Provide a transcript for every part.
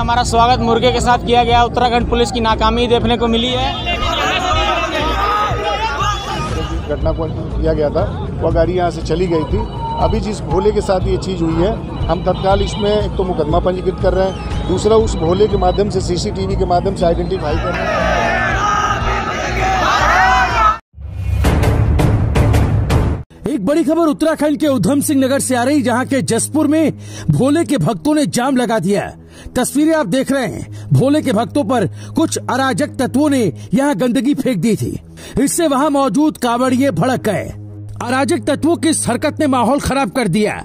हमारा स्वागत मुर्गे के साथ किया गया। उत्तराखंड पुलिस की नाकामी देखने को मिली है। घटना को किया गया था। वह गाड़ी यहाँ से चली गई थी। अभी जिस भोले के साथ ये चीज़ हुई है, हम तत्काल इसमें एक तो मुकदमा पंजीकृत कर रहे हैं। दूसरा, उस भोले के माध्यम से सीसीटीवी के माध्यम से आइडेंटिफाई कर रहे हैं। एक बड़ी खबर उत्तराखंड के उधम सिंह नगर से आ रही जहाँ के जसपुर में भोले के भक्तों ने जाम लगा दिया तस्वीरें आप देख रहे हैं। भोले के भक्तों पर कुछ अराजक तत्वों ने यहाँ गंदगी फेंक दी थी। इससे वहाँ मौजूद कावड़िए भड़क गए। अराजक तत्वों की हरकत ने माहौल खराब कर दिया।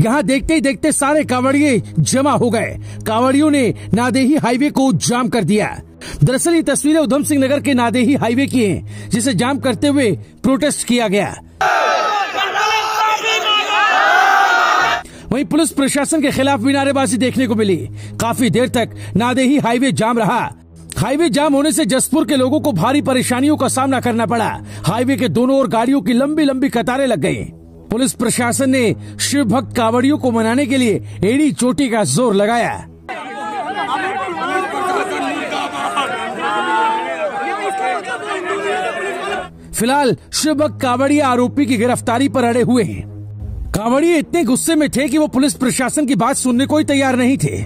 यहाँ देखते ही देखते सारे कावड़िए जमा हो गए। कावड़ियों ने नादेही हाईवे को जाम कर दिया। दरअसल ये तस्वीरें उधम सिंह नगर के नादेही हाईवे की हैं, जिसे जाम करते हुए प्रोटेस्ट किया गया। वहीं पुलिस प्रशासन के खिलाफ भी नारेबाजी देखने को मिली। काफ़ी देर तक नादेही हाईवे जाम रहा। हाईवे जाम होने से जसपुर के लोगों को भारी परेशानियों का सामना करना पड़ा। हाईवे के दोनों ओर गाड़ियों की लंबी लंबी कतारें लग गई पुलिस प्रशासन ने शिव भक्त कावड़ियों को मनाने के लिए एड़ी चोटी का ज़ोर लगाया। फ़िलहाल शिव भक्त कावड़िया आरोपी की गिरफ्तारी पर अड़े हुए हैं। कांवड़िए इतने गुस्से में थे कि वो पुलिस प्रशासन की बात सुनने को ही तैयार नहीं थे।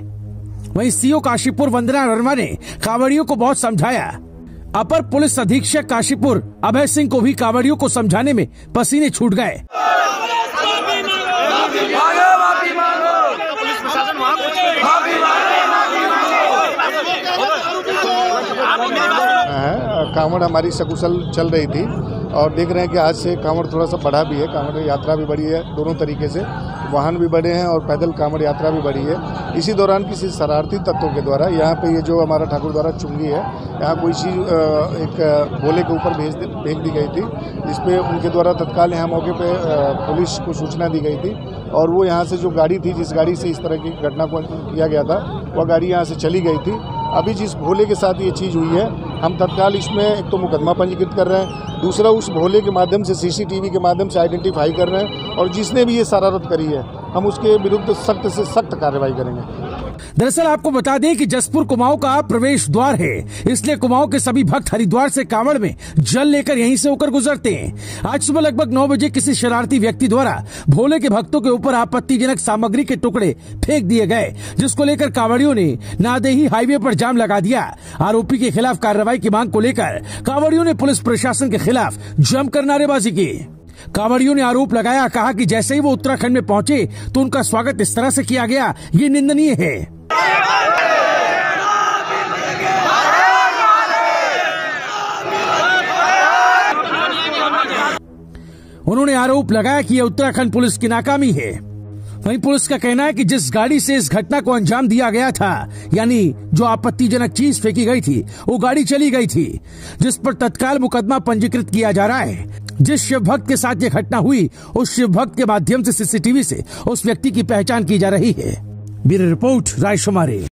वहीं सीओ काशीपुर वंदना वर्मा ने कांवड़ियों को बहुत समझाया। अपर पुलिस अधीक्षक काशीपुर अभय सिंह को भी कांवड़ियों को समझाने में पसीने छूट गए। कांवड़ हमारी सकुशल चल रही थी। और देख रहे हैं कि आज से कांवड़ थोड़ा सा बढ़ा भी है, कांवड़ यात्रा भी बढ़ी है दोनों तरीके से। वाहन भी बढ़े हैं और पैदल कांवड़ यात्रा भी बढ़ी है। इसी दौरान किसी शरारती तत्वों के द्वारा यहाँ पे ये जो हमारा ठाकुर द्वारा चुंगी है, यहाँ कोई चीज़ एक भोले के ऊपर भेज फेंक दी गई थी। जिसपे उनके द्वारा तत्काल यहाँ मौके पे पुलिस को सूचना दी गई थी और वो यहाँ से जो गाड़ी थी, जिस गाड़ी से इस तरह की घटना को किया गया था, वह गाड़ी यहाँ से चली गई थी। अभी जिस भोले के साथ ये चीज़ हुई है हम तत्काल इसमें एक तो मुकदमा पंजीकृत कर रहे हैं, दूसरा उस भोले के माध्यम से सीसीटीवी के माध्यम से आइडेंटिफाई कर रहे हैं, और जिसने भी ये शरारत करी है, हम उसके विरुद्ध सख्त से सख्त कार्रवाई करेंगे। दरअसल आपको बता दें कि जसपुर कुमाऊं का प्रवेश द्वार है। इसलिए कुमाऊं के सभी भक्त हरिद्वार से कांवड़ में जल लेकर यहीं से होकर गुजरते हैं। आज सुबह लगभग नौ बजे किसी शरारती व्यक्ति द्वारा भोले के भक्तों के ऊपर आपत्तिजनक सामग्री के टुकड़े फेंक दिए गए, जिसको लेकर कांवड़ियों ने नादेही हाईवे पर जाम लगा दिया। आरोपी के खिलाफ कार्रवाई की मांग को लेकर कांवड़ियों ने पुलिस प्रशासन के खिलाफ जमकर नारेबाजी की। कांवड़ियों ने आरोप लगाया, कहा कि जैसे ही वो उत्तराखंड में पहुँचे तो उनका स्वागत इस तरह से किया गया। ये निंदनीय है। उन्होंने आरोप लगाया कि यह उत्तराखंड पुलिस की नाकामी है। वहीं पुलिस का कहना है कि जिस गाड़ी से इस घटना को अंजाम दिया गया था, यानी जो आपत्तिजनक चीज़ फेंकी गई थी, वो गाड़ी चली गई थी, जिस पर तत्काल मुकदमा पंजीकृत किया जा रहा है। जिस शिव भक्त के साथ ये घटना हुई, उस शिव भक्त के माध्यम से सीसीटीवी से उस व्यक्ति की पहचान की जा रही है। Bureau report, रायशुमारी।